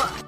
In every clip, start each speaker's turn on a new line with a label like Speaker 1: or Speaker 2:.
Speaker 1: あ!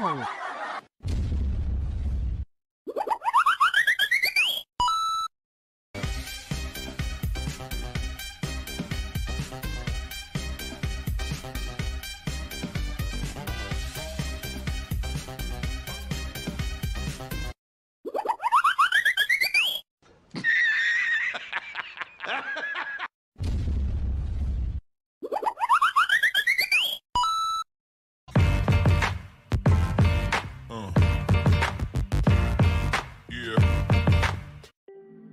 Speaker 1: Wow.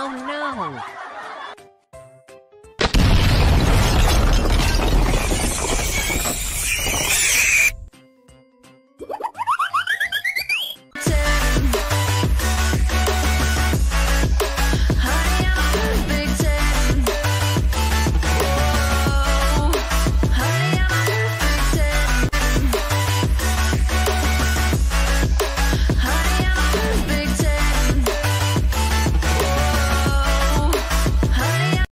Speaker 2: Oh no! Oh,